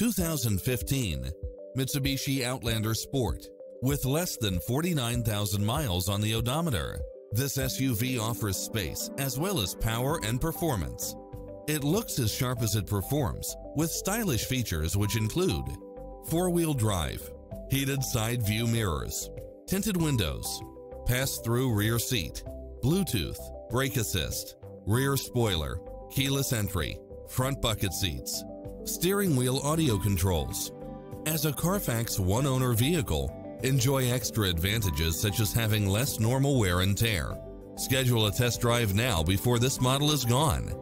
2015 Mitsubishi Outlander Sport with less than 49,000 miles on the odometer. This SUV offers space as well as power and performance. It looks as sharp as it performs with stylish features which include four-wheel drive, heated side view mirrors, tinted windows, pass-through rear seat, Bluetooth, brake assist, rear spoiler, keyless entry, front bucket seats, steering wheel audio controls. As a Carfax one-owner vehicle, enjoy extra advantages such as having less normal wear and tear. Schedule a test drive now before this model is gone.